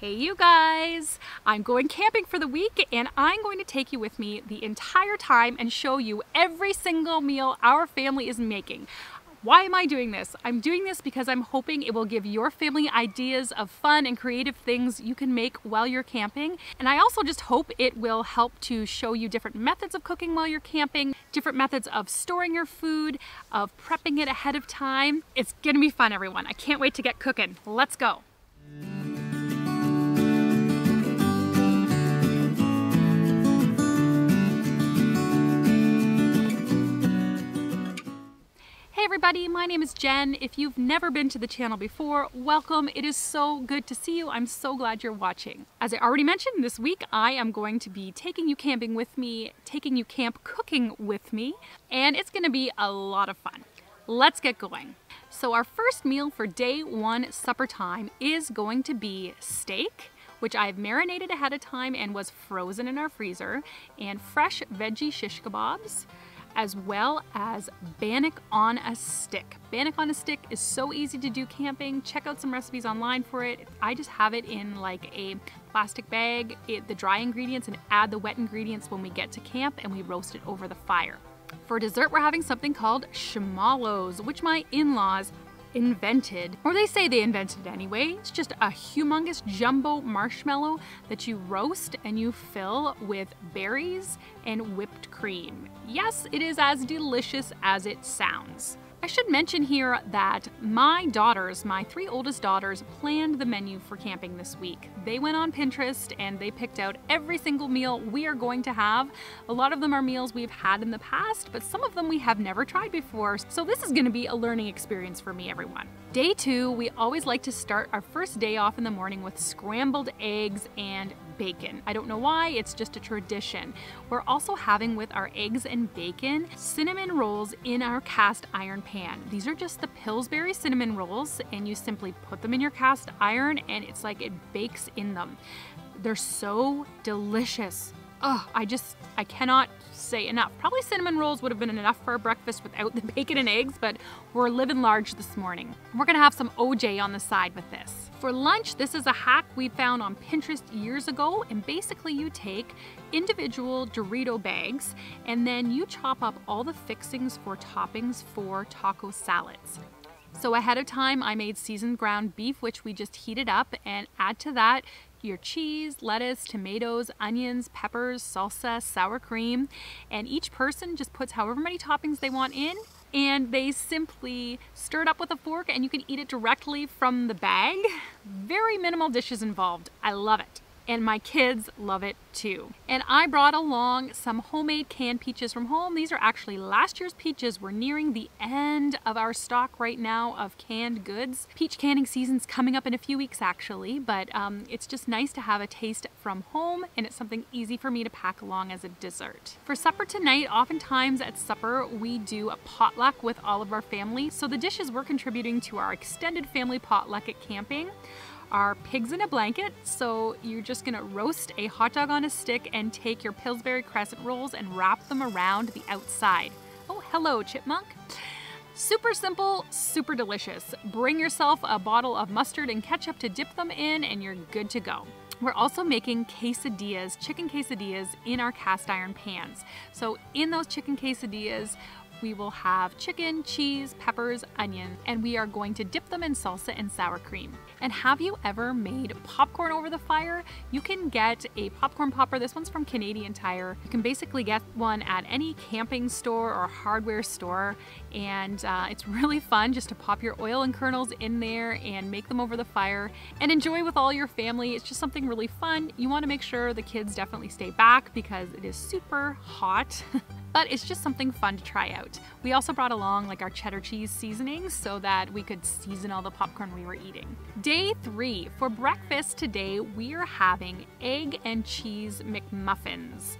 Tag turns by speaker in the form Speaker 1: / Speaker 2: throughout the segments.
Speaker 1: Hey you guys, I'm going camping for the week and I'm going to take you with me the entire time and show you every single meal our family is making. Why am I doing this? I'm doing this because I'm hoping it will give your family ideas of fun and creative things you can make while you're camping. And I also just hope it will help to show you different methods of cooking while you're camping, different methods of storing your food, of prepping it ahead of time. It's gonna be fun, everyone. I can't wait to get cooking. Let's go. Everybody, my name is Jenn. If you've never been to the channel before, welcome. It is so good to see you. I'm so glad you're watching. As I already mentioned, this week I am going to be taking you camping with me, taking you camp cooking with me, and it's gonna be a lot of fun. Let's get going. So our first meal for day one supper time is going to be steak, which I've marinated ahead of time and was frozen in our freezer, and fresh veggie shish kebabs, as well as bannock on a stick. Bannock on a stick is so easy to do camping. Check out some recipes online for it. I just have it in like a plastic bag, it, the dry ingredients, and add the wet ingredients when we get to camp and we roast it over the fire. For dessert, we're having something called shmallows, which my in-laws invented, or they say they invented it anyway. It's just a humongous jumbo marshmallow that you roast and you fill with berries and whipped cream. Yes, it is as delicious as it sounds. I should mention here that my daughters, my three oldest daughters, planned the menu for camping this week. They went on Pinterest and they picked out every single meal we are going to have. A lot of them are meals we've had in the past, but some of them we have never tried before. So this is gonna be a learning experience for me, everyone. Day two, we always like to start our first day off in the morning with scrambled eggs and bacon. I don't know why, it's just a tradition. We're also having with our eggs and bacon cinnamon rolls in our cast iron pan. These are just the Pillsbury cinnamon rolls and you simply put them in your cast iron and it's like it bakes in them. They're so delicious. Oh, I just, I cannot say enough. Probably cinnamon rolls would have been enough for breakfast without the bacon and eggs, but we're living large this morning. We're gonna have some OJ on the side with this. For lunch, this is a hack we found on Pinterest years ago, and basically you take individual Dorito bags and then you chop up all the fixings for toppings for taco salads. So ahead of time, I made seasoned ground beef, which we just heated up, and add to that your cheese, lettuce, tomatoes, onions, peppers, salsa, sour cream, and each person just puts however many toppings they want in and they simply stir it up with a fork and you can eat it directly from the bag. Very minimal dishes involved. I love it and my kids love it too. And I brought along some homemade canned peaches from home. These are actually last year's peaches. We're nearing the end of our stock right now of canned goods. Peach canning season's coming up in a few weeks actually, but um, it's just nice to have a taste from home and it's something easy for me to pack along as a dessert. For supper tonight, oftentimes at supper, we do a potluck with all of our family. So the dishes we're contributing to our extended family potluck at camping are pigs in a blanket. So you're just gonna roast a hot dog on a stick and take your Pillsbury crescent rolls and wrap them around the outside. Oh, hello, chipmunk. Super simple, super delicious. Bring yourself a bottle of mustard and ketchup to dip them in and you're good to go. We're also making quesadillas, chicken quesadillas in our cast iron pans. So in those chicken quesadillas, we will have chicken, cheese, peppers, onions, and we are going to dip them in salsa and sour cream. And have you ever made popcorn over the fire? You can get a popcorn popper. This one's from Canadian Tire. You can basically get one at any camping store or hardware store, and uh, it's really fun just to pop your oil and kernels in there and make them over the fire and enjoy with all your family. It's just something really fun. You want to make sure the kids definitely stay back because it is super hot. but it's just something fun to try out. We also brought along like our cheddar cheese seasonings so that we could season all the popcorn we were eating. Day three, for breakfast today, we are having egg and cheese McMuffins.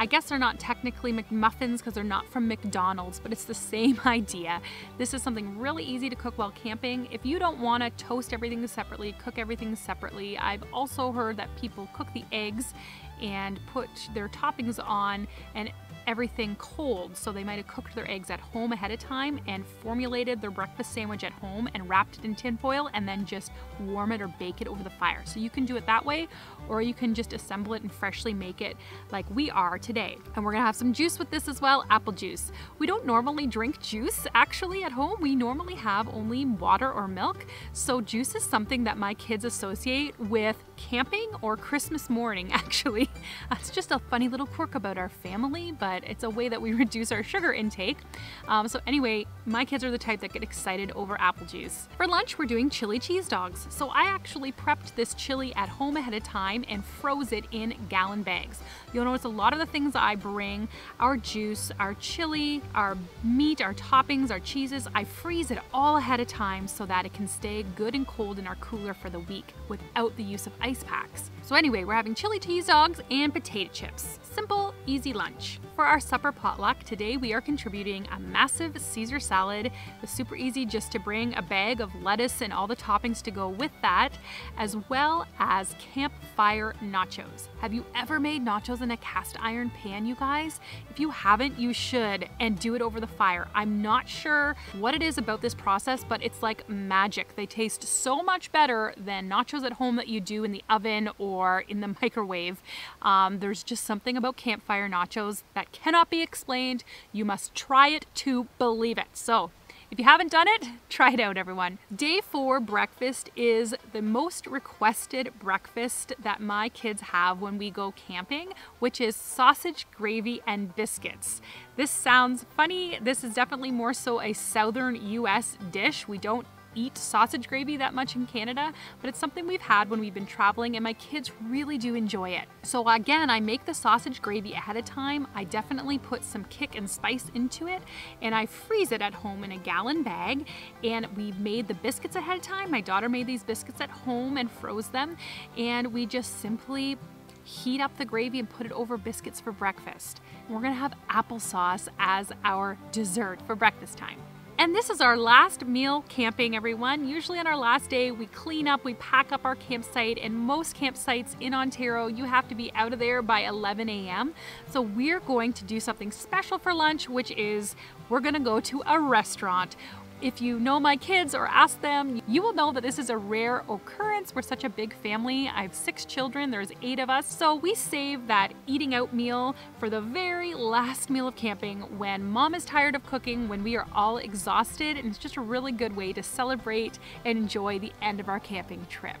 Speaker 1: I guess they're not technically McMuffins because they're not from McDonald's, but it's the same idea. This is something really easy to cook while camping. If you don't want to toast everything separately, cook everything separately, I've also heard that people cook the eggs and put their toppings on and everything cold. So they might have cooked their eggs at home ahead of time and formulated their breakfast sandwich at home and wrapped it in tinfoil and then just warm it or bake it over the fire. So you can do it that way, or you can just assemble it and freshly make it like we are today. And we're gonna have some juice with this as well, apple juice. We don't normally drink juice actually at home. We normally have only water or milk. So juice is something that my kids associate with camping or Christmas morning actually. It's just a funny little quirk about our family, but but it's a way that we reduce our sugar intake. Um, so anyway, my kids are the type that get excited over apple juice. For lunch, we're doing chili cheese dogs. So I actually prepped this chili at home ahead of time and froze it in gallon bags. You'll notice a lot of the things I bring, our juice, our chili, our meat, our toppings, our cheeses, I freeze it all ahead of time so that it can stay good and cold in our cooler for the week without the use of ice packs. So anyway, we're having chili cheese dogs and potato chips. Simple, easy lunch. For our supper potluck, today we are contributing a massive Caesar salad. It's super easy just to bring a bag of lettuce and all the toppings to go with that, as well as campfire nachos. Have you ever made nachos in a cast iron pan, you guys? If you haven't, you should, and do it over the fire. I'm not sure what it is about this process, but it's like magic. They taste so much better than nachos at home that you do in the oven or in the microwave. Um, there's just something about campfire nachos that cannot be explained. You must try it to believe it. So if you haven't done it, try it out, everyone. Day four breakfast is the most requested breakfast that my kids have when we go camping, which is sausage, gravy, and biscuits. This sounds funny. This is definitely more so a southern US dish. We don't eat sausage gravy that much in Canada, but it's something we've had when we've been traveling and my kids really do enjoy it. So again, I make the sausage gravy ahead of time. I definitely put some kick and spice into it and I freeze it at home in a gallon bag. And we made the biscuits ahead of time. My daughter made these biscuits at home and froze them. And we just simply heat up the gravy and put it over biscuits for breakfast. we're gonna have applesauce as our dessert for breakfast time. And this is our last meal camping, everyone. Usually on our last day, we clean up, we pack up our campsite, and most campsites in Ontario, you have to be out of there by 11 a.m. So we're going to do something special for lunch, which is we're gonna go to a restaurant. If you know my kids or ask them, you will know that this is a rare occurrence. We're such a big family. I have six children, there's eight of us. So we save that eating out meal for the very last meal of camping when mom is tired of cooking, when we are all exhausted, and it's just a really good way to celebrate and enjoy the end of our camping trip.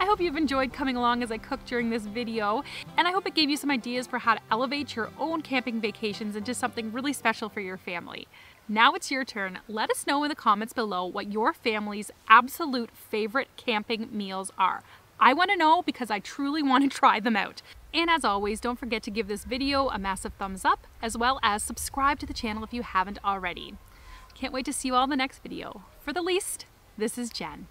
Speaker 1: I hope you've enjoyed coming along as I cook during this video, and I hope it gave you some ideas for how to elevate your own camping vacations into something really special for your family. Now it's your turn. Let us know in the comments below what your family's absolute favorite camping meals are. I want to know because I truly want to try them out. And as always, don't forget to give this video a massive thumbs up, as well as subscribe to the channel if you haven't already. Can't wait to see you all in the next video. For the least, this is Jenn.